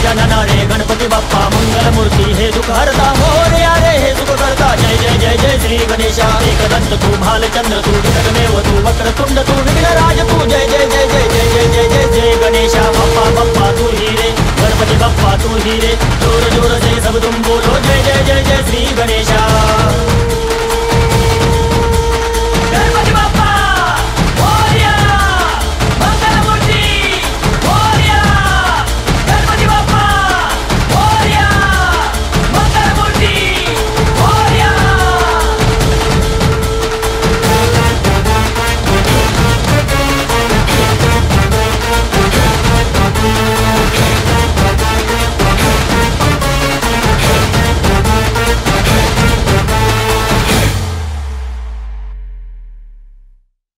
गजानना रे गणपति बप्पा मंगल मूर्ति हे दुख हरता हो रे आरे हे सुख करता जय जय जय जय श्री गणेशा एक दंत तू भाल चंद्र तू विकटमेव तू वक्र तुंड तू विघ्न राज तू जय जय जय जय जय जय जय जय जय गणेशा बप्पा बाप्पा तू ही रे गणपति बप्पा तू ही रे ज़ोर ज़ोर से सब तुम बोलो जय जय जय जय श्री गणेशा